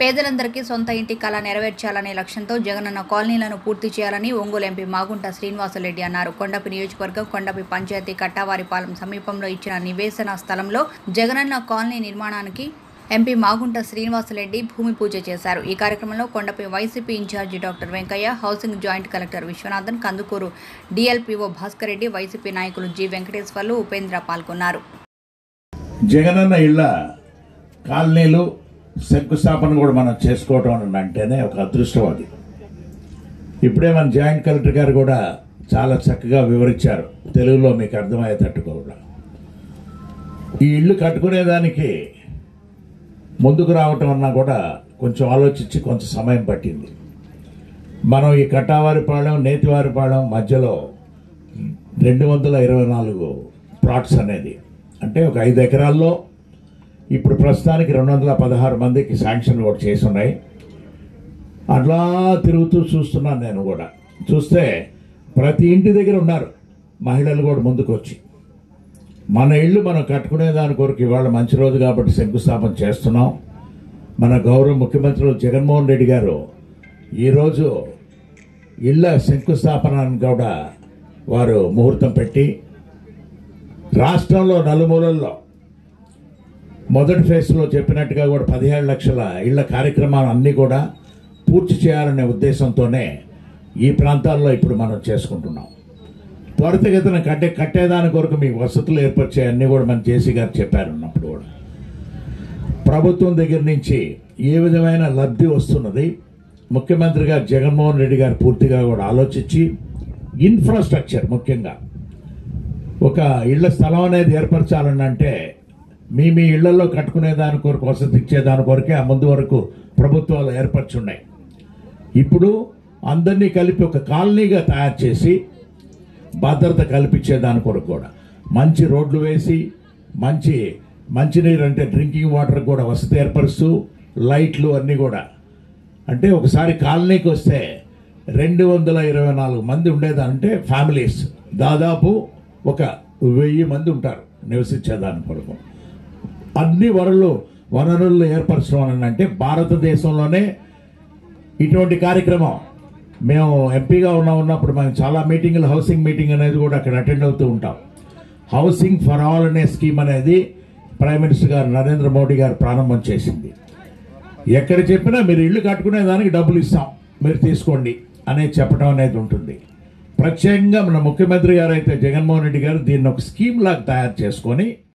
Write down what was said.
పేదలందరికీ సొంత ఇంటి కళ నెరవేర్చాలనే లక్ష్యంతో జగనన్న కాలనీలను పూర్తి చేయాలని ఒంగోలు ఎంపీ మాగుంట శ్రీనివాసరెడ్డి అన్నారు. కొండపి నియోజకవర్గం కొండపి పంచాయతీ కట్టావారిపాలెం సమీపంలో ఇచ్చిన నివేశన స్థలంలో జగనన్న కాలనీ నిర్మాణానికి ఎంపీ మాగుంట శ్రీనివాసరెడ్డి భూమి పూజ చేశారు. ఈ కార్యక్రమంలో Kondapi YCP incharge doctor Venkayya housing joint collector Viswanathan Kandukur DLPO Bhaskar Reddy YCP నాయకులు జి వెంకటేశ్వర్లు ఉపేంద్ర పాల్గొన్నారు. జగనన్న ఇళ్ళ కాలనీలు శంకుస్థాపన కూడా మనం చేసుకోవటం అంటేనే ఒక అదృష్టం అది. ఇప్పుడే మన జాయింట్ కలెక్టర్ గారు కూడా చాలా చక్కగా వివరించారు. తెలుగులో మీకు అర్థమయ్యేటట్టు కూడా. ఈ ఇల్లు కట్టుకునేదానికి ముందుకు రావటం అన్నా కూడా కొంచెం ఆలోచించి కొంచెం సమయం పట్టింది. మనం ఈ కట్టావారిపాళెం నేతివారిపాళెం మధ్యలో రెండు వందల ఇరవై నాలుగు ప్లాట్స్ అనేది అంటే ఒక ఐదు ఎకరాల్లో ఇప్పుడు ప్రస్తుతానికి రెండు వందల పదహారు మందికి శాంక్షన్ కూడా చేసున్నాయి అట్లా తిరుగుతూ చూస్తున్నాను నేను కూడా. చూస్తే ప్రతి ఇంటి దగ్గర ఉన్నారు మహిళలు కూడా ముందుకు వచ్చి మన ఇల్లు మనం కట్టుకునే దాని కొరకు ఇవాళ మంచి రోజు కాబట్టి శంకుస్థాపన చేస్తున్నాం. మన గౌరవ ముఖ్యమంత్రులు జగన్మోహన్ రెడ్డి గారు ఈరోజు ఇళ్ళ శంకుస్థాపనను కూడా వారు ముహూర్తం పెట్టి రాష్ట్రంలో నలుమూలల్లో మొదటి ఫేజ్లో చెప్పినట్టుగా కూడా పదిహేడు లక్షల ఇళ్ళ కార్యక్రమాలు అన్నీ కూడా పూర్తి చేయాలనే ఉద్దేశంతోనే ఈ ప్రాంతాల్లో ఇప్పుడు మనం చేసుకుంటున్నాం. త్వరితగతిన కట్టే కట్టేదాని కొరకు మీ వసతులు ఏర్పరిచేయన్నీ కూడా మన జేసీ గారు చెప్పారు ఉన్నప్పుడు కూడా. ప్రభుత్వం దగ్గర నుంచి ఏ విధమైన లబ్ధి వస్తున్నది? ముఖ్యమంత్రి గారు జగన్మోహన్ రెడ్డి గారు పూర్తిగా కూడా ఆలోచించి ఇన్ఫ్రాస్ట్రక్చర్ ముఖ్యంగా ఒక ఇళ్ళ స్థలం అనేది ఏర్పరచాలని అంటే మీ మీ ఇళ్ళలో కట్టుకునే దాని కొరకు వసతి ఇచ్చేదాని కొరకే ఆ ముందు వరకు ప్రభుత్వాలు ఏర్పరచున్నాయి. ఇప్పుడు అందరినీ కలిపి ఒక కాలనీగా తయారు చేసి భద్రత కల్పించే దాని కొరకు కూడా. మంచి రోడ్లు వేసి మంచి మంచినీరు అంటే డ్రింకింగ్ వాటర్ కూడా వసతి ఏర్పరుస్తూ లైట్లు అన్నీ కూడా. అంటే ఒకసారి కాలనీకి వస్తే రెండు వందల ఇరవై నాలుగు మంది ఉండేదంటే ఫ్యామిలీస్. దాదాపు ఒక వెయ్యి మంది ఉంటారు నివసించేదాని కొరకు. అన్ని వనరులు వనరులు ఏర్పరచడం అంటే భారతదేశంలోనే ఇటువంటి కార్యక్రమం. మేము ఎంపీగా ఉన్న ఉన్నప్పుడు మేము చాలా మీటింగ్లు హౌసింగ్ మీటింగ్ అనేది కూడా అక్కడ అటెండ్ అవుతూ ఉంటాం. హౌసింగ్ ఫర్ ఆల్ అనే స్కీమ్ అనేది ప్రైమ్ మినిస్టర్ గారు నరేంద్ర మోడీ గారు ప్రారంభం చేసింది. ఎక్కడ చెప్పినా మీరు ఇల్లు కట్టుకునే దానికి డబ్బులు ఇస్తాం మీరు తీసుకోండి అనేది చెప్పడం అనేది ఉంటుంది. ప్రత్యేకంగా మన ముఖ్యమంత్రి గారు అయితే జగన్మోహన్ రెడ్డి గారు దీన్ని ఒక స్కీమ్ లాగా తయారు చేసుకొని